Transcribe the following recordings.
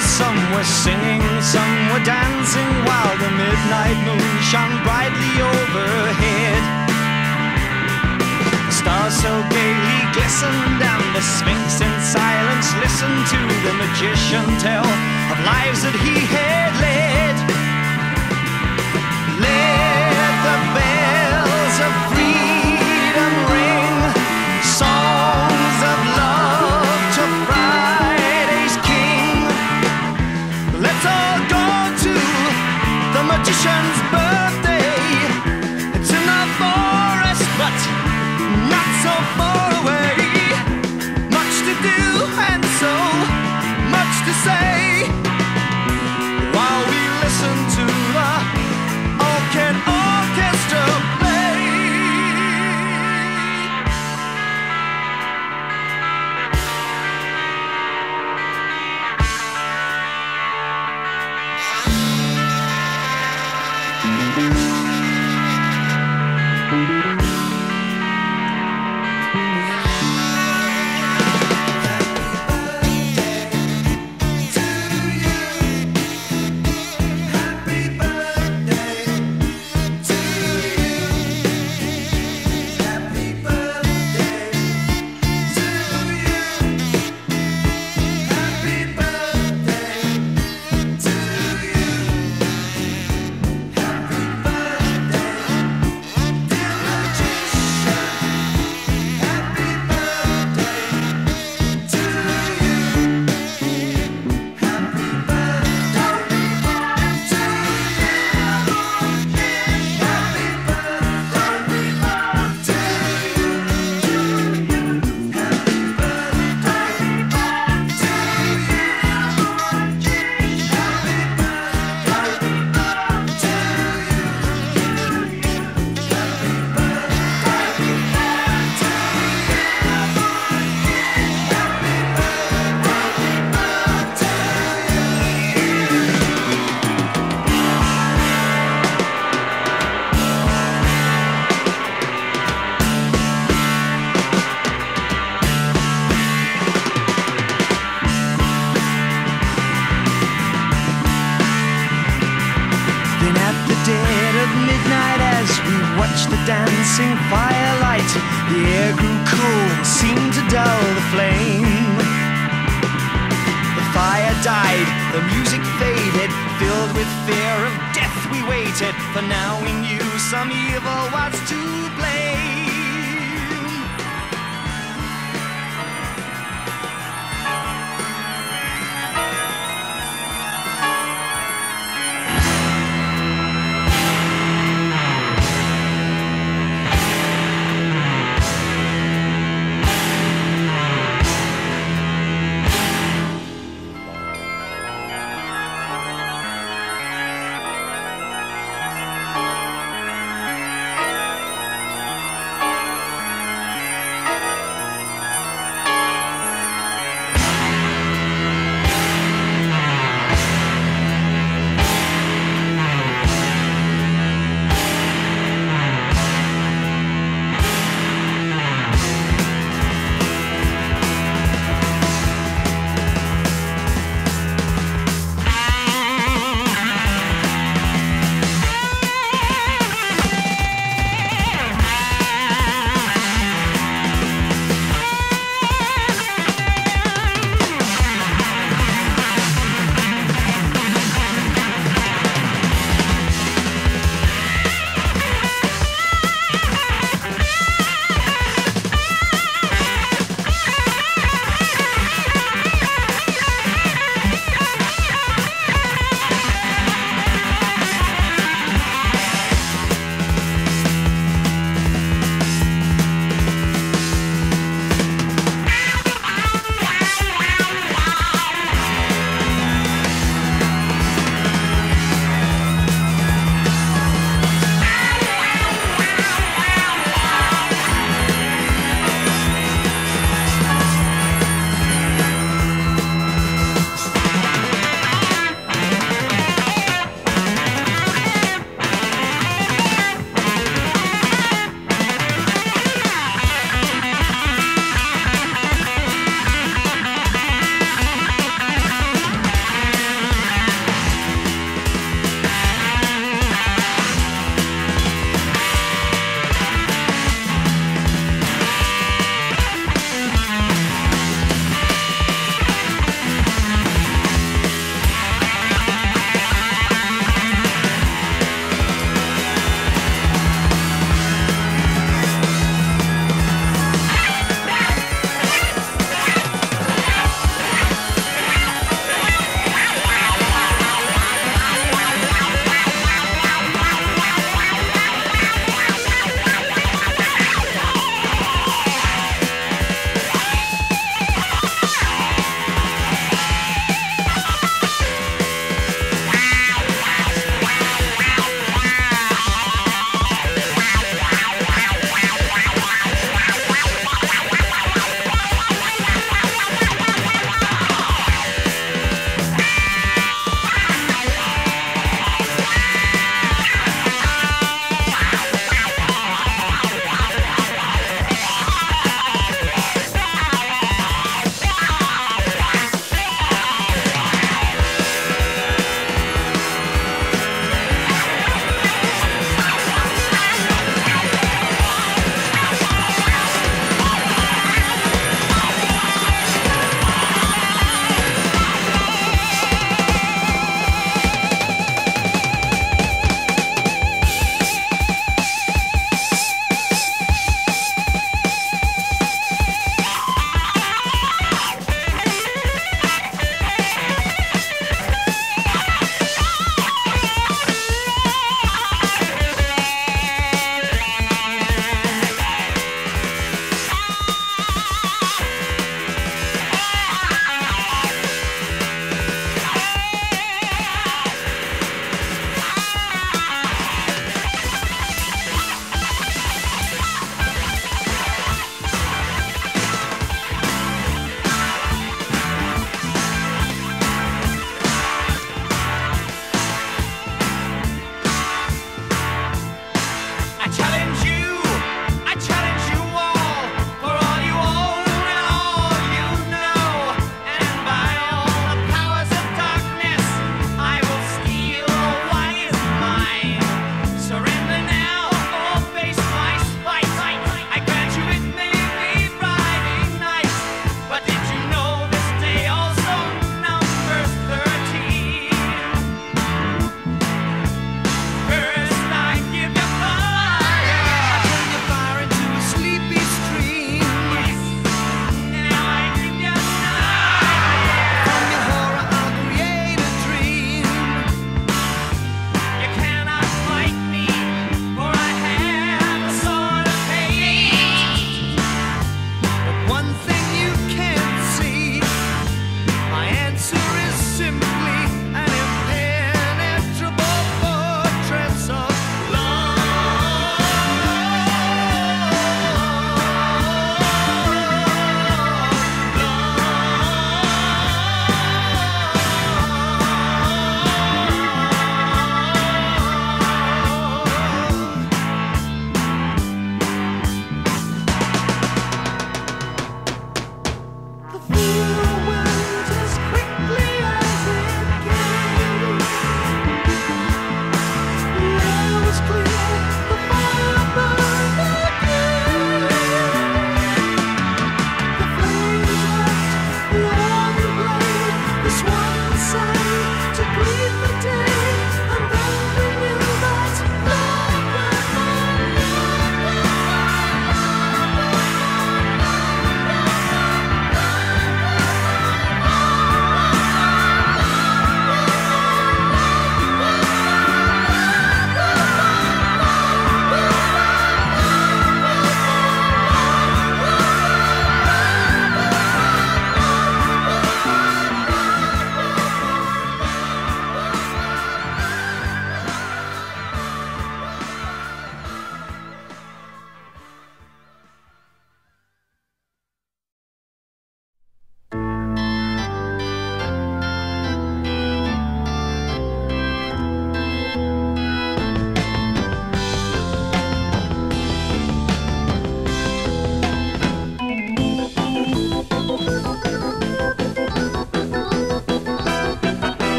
some were singing, some were dancing, while the midnight moon shone brightly overhead. The stars so gaily glistened, and the Sphinx in silence listened to the magician tell of lives that he had led.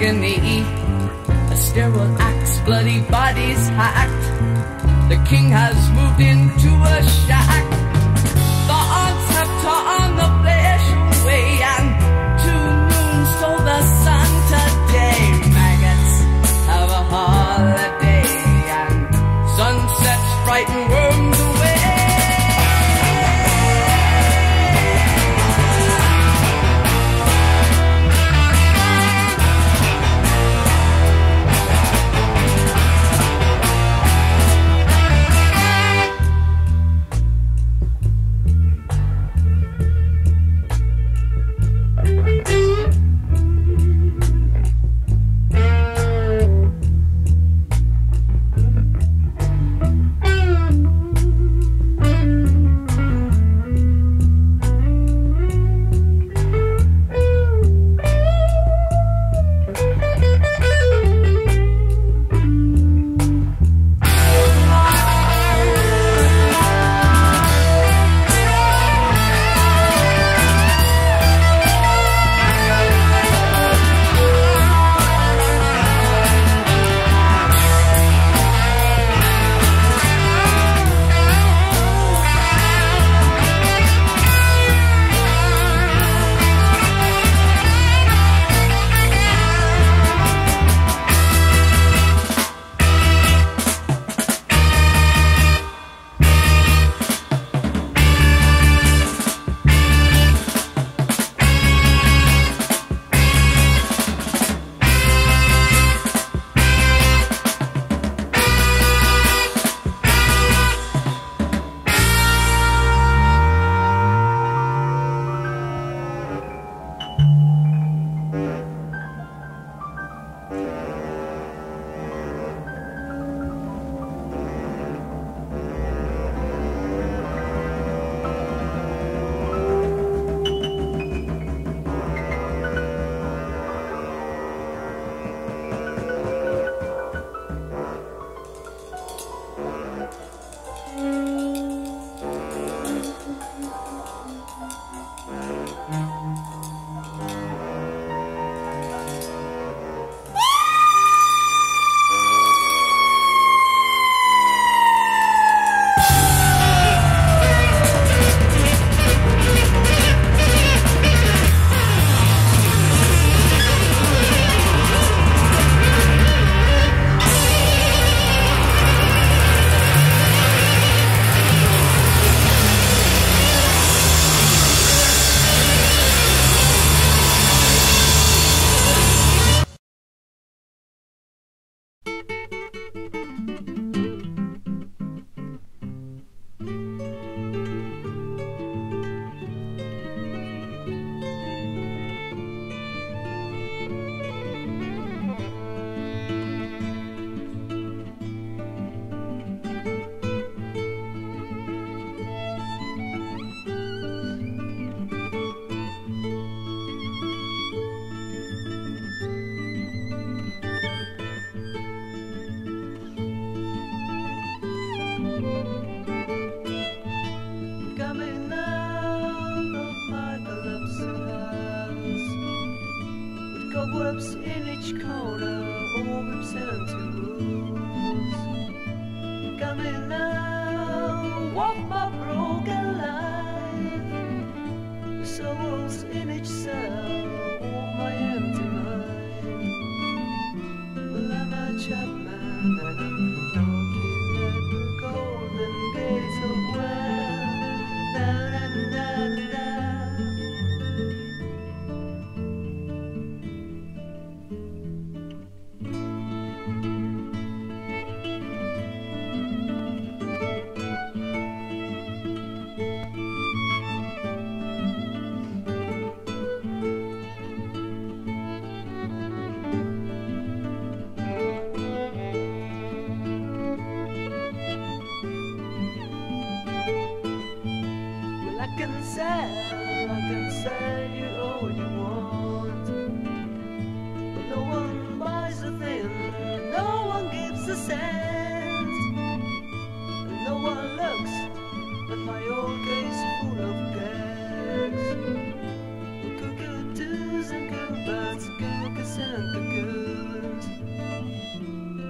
agony. A sterile axe, bloody bodies hacked. The king has moved into a shack.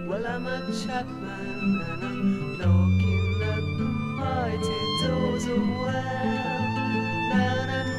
Well, I'm a chapman and I'm knocking at the mighty doors of well. Now I'm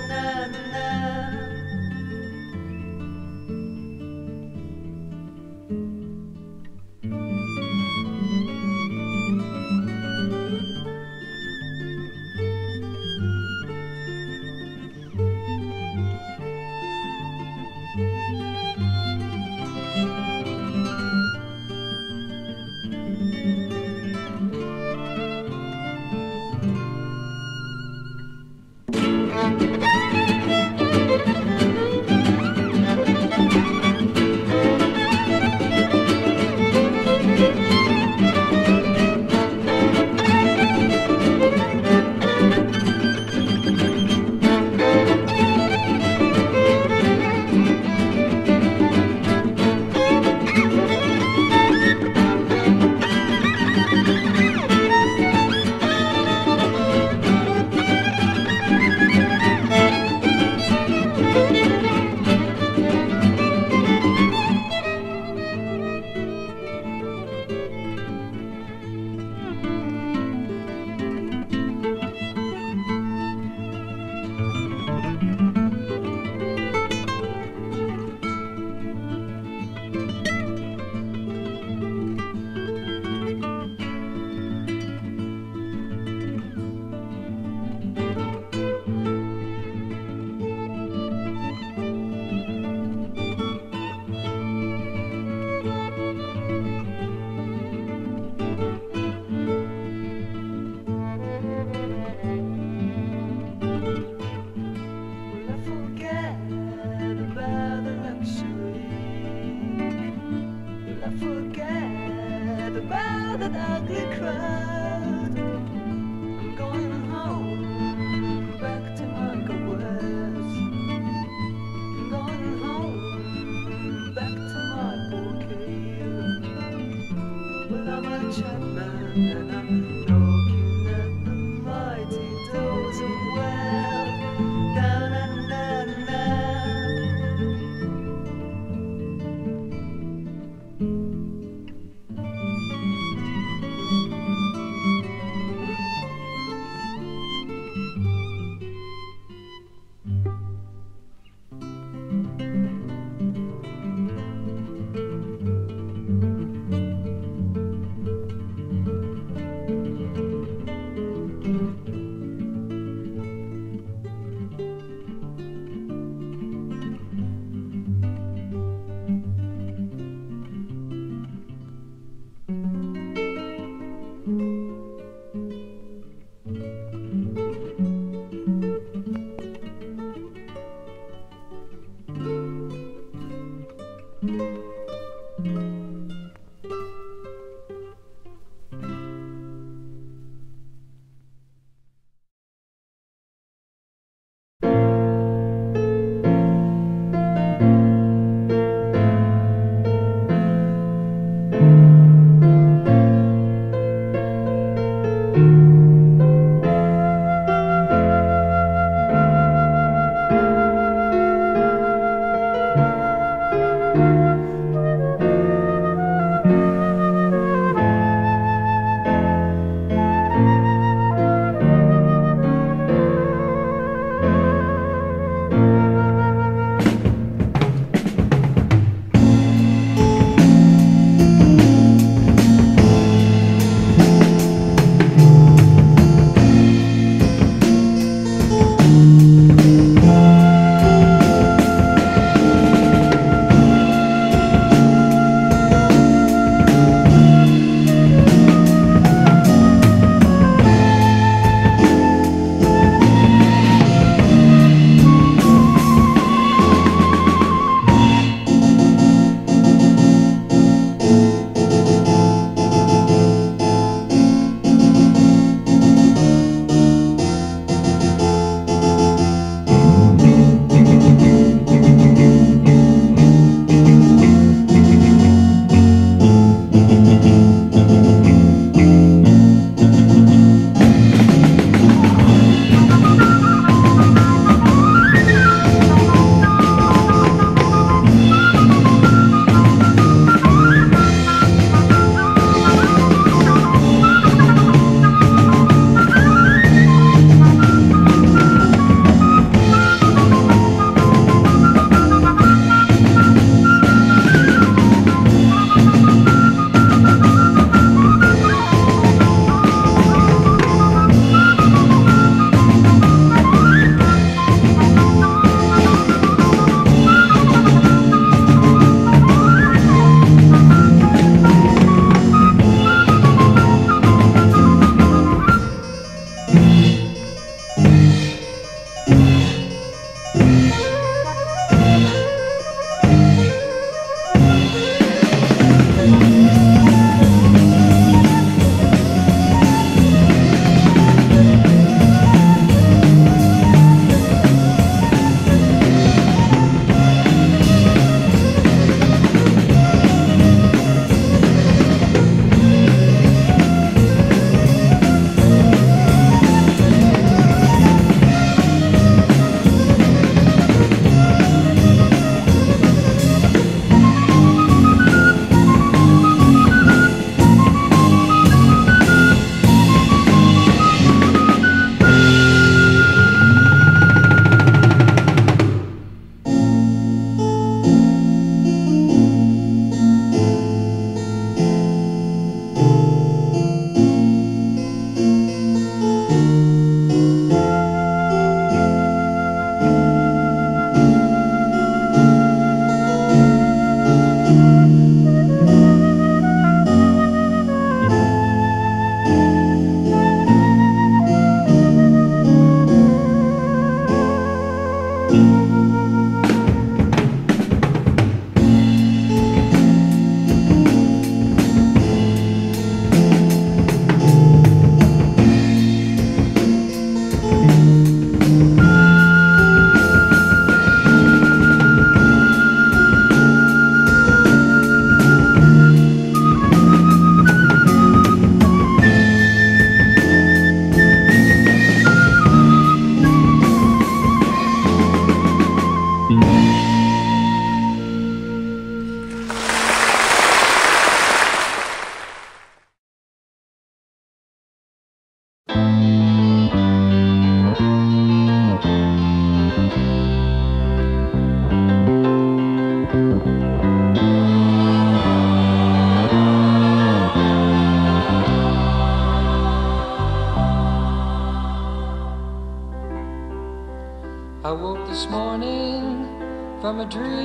dream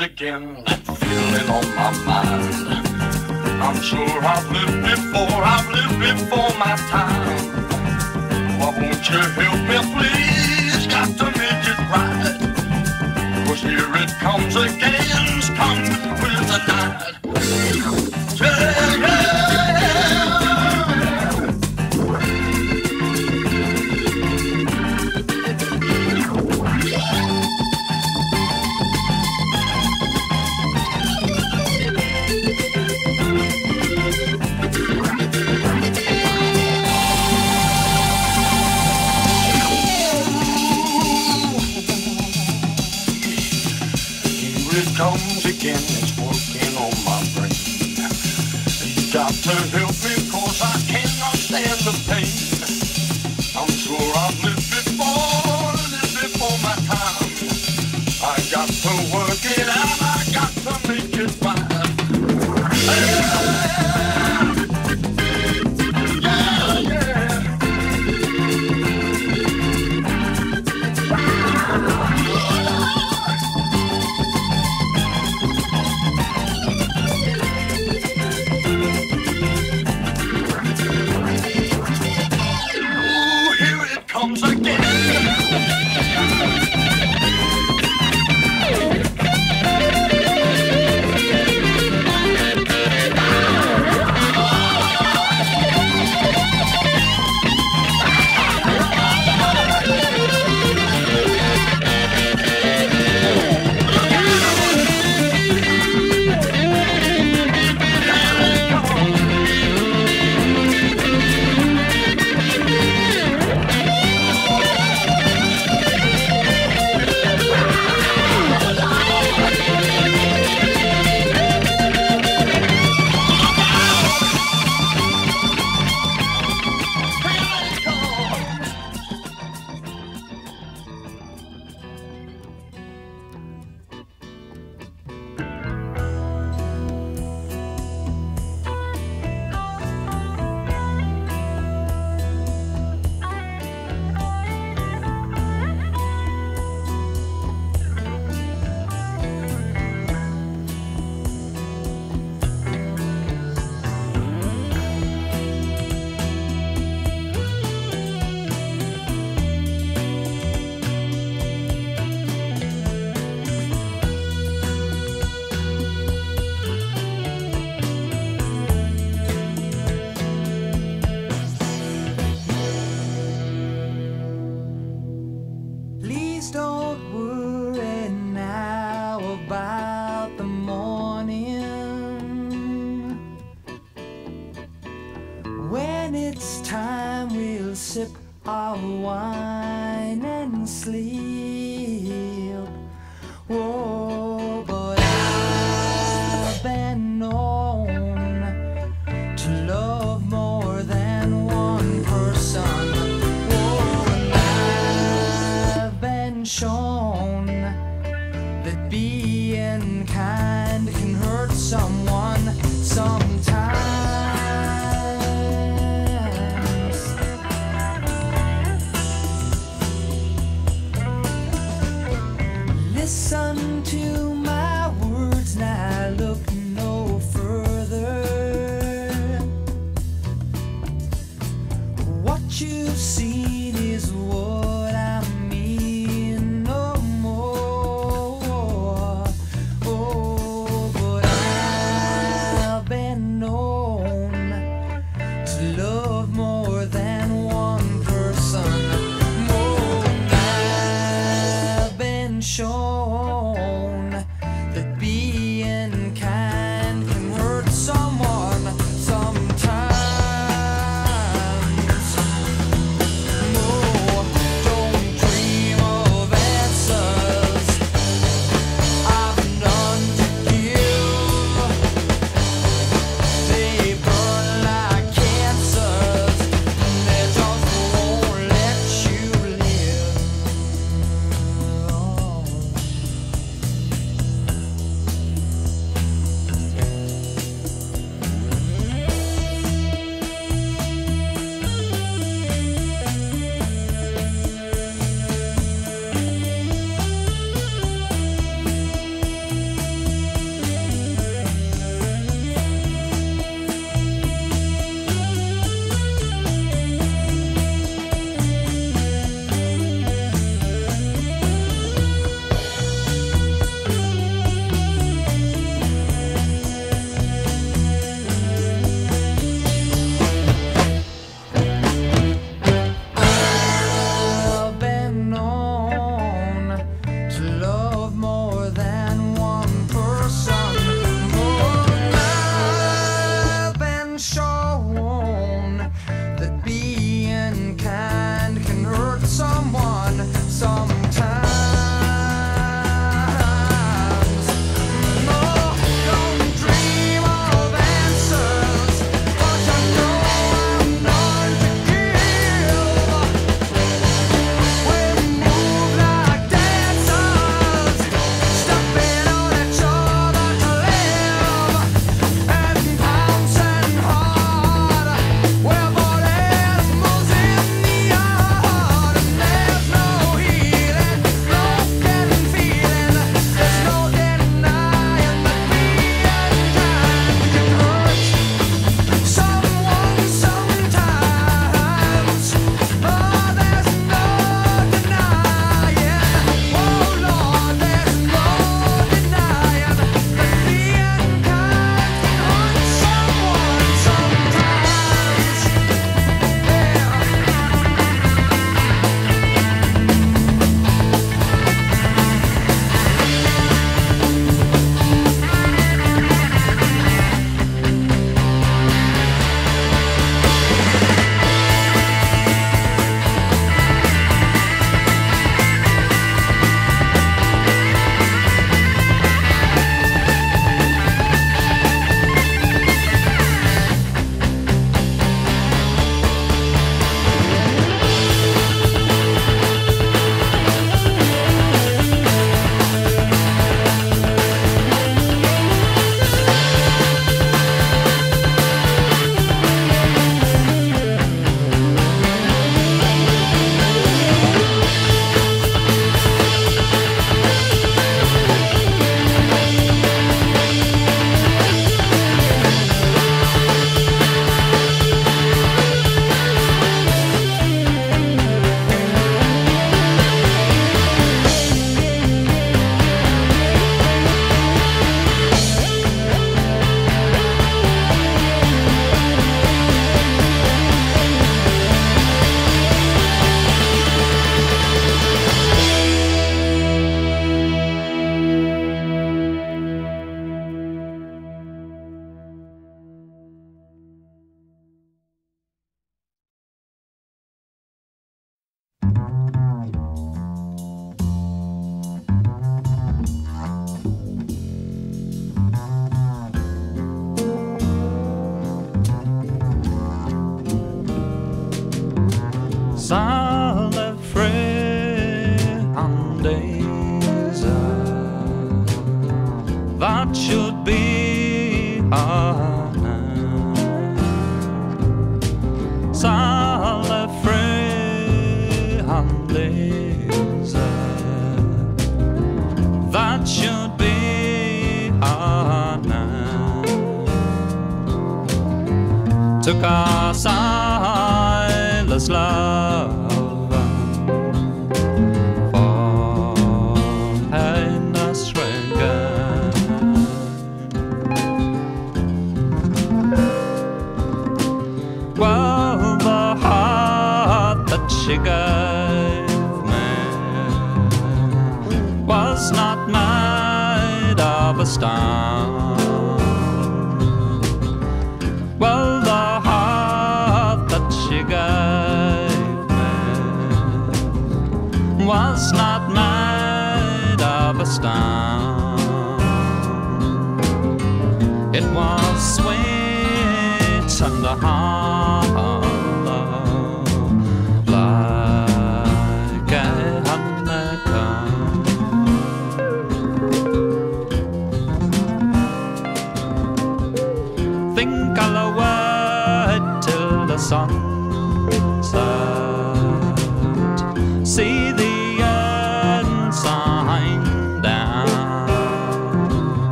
again, that feeling on my mind. I'm sure I've lived before, I've lived before my time. Why won't you help me, please? Got to make it right. Cause here it comes again. homes again. time we'll sip our wine and sleep. Whoa.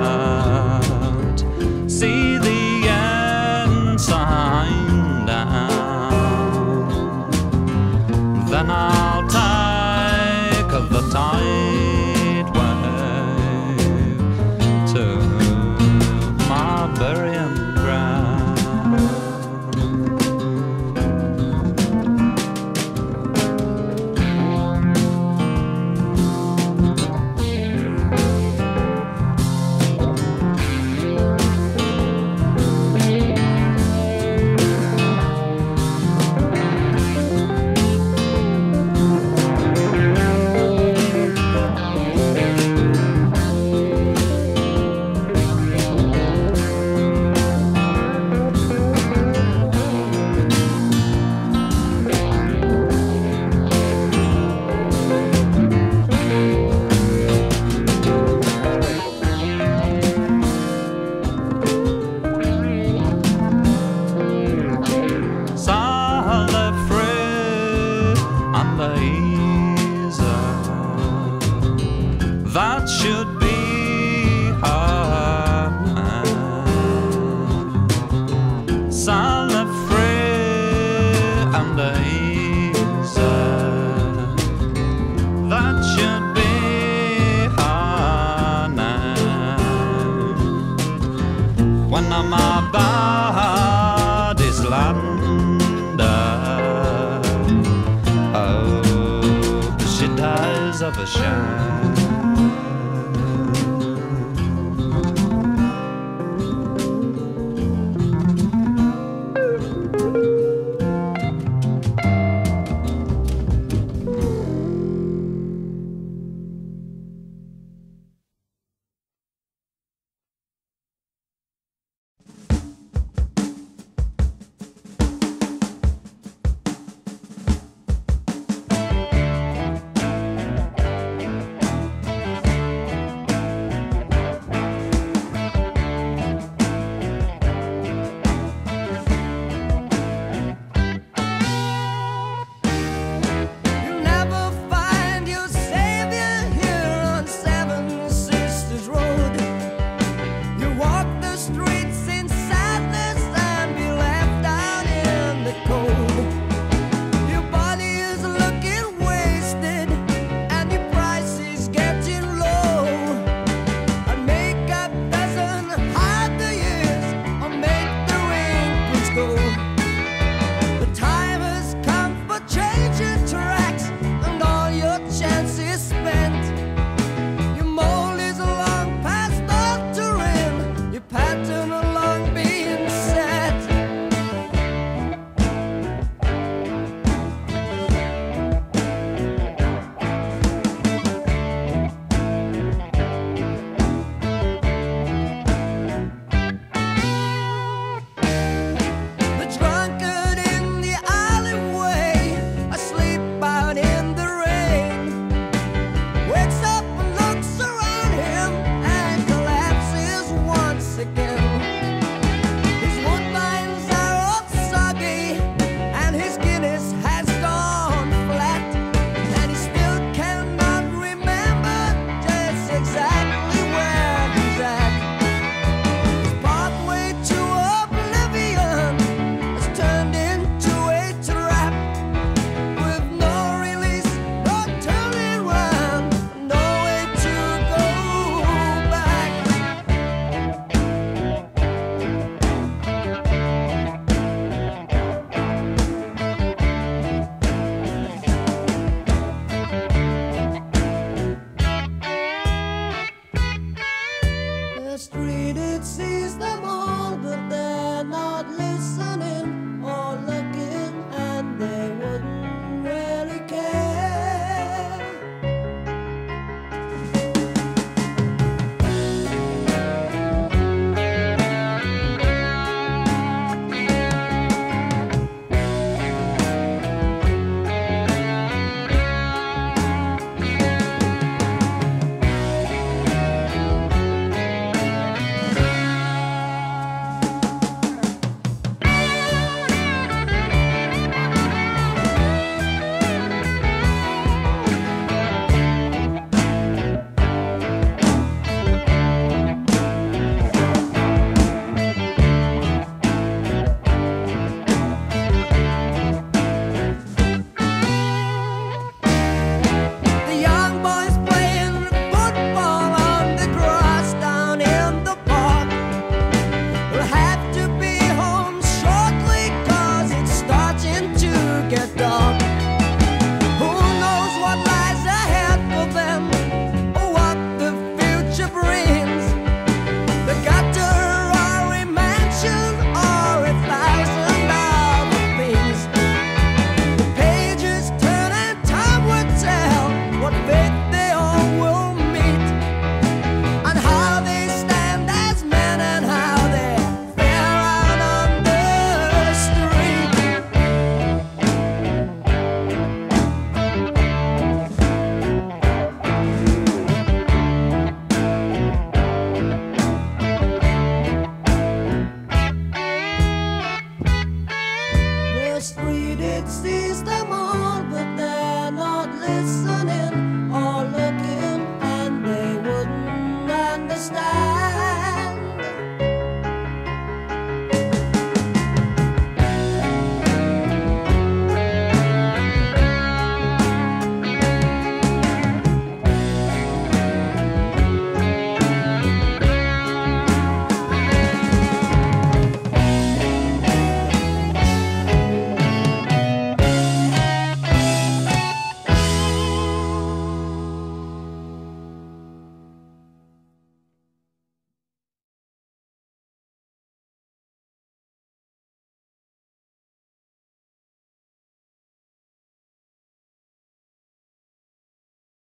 The